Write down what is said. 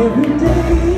Every day.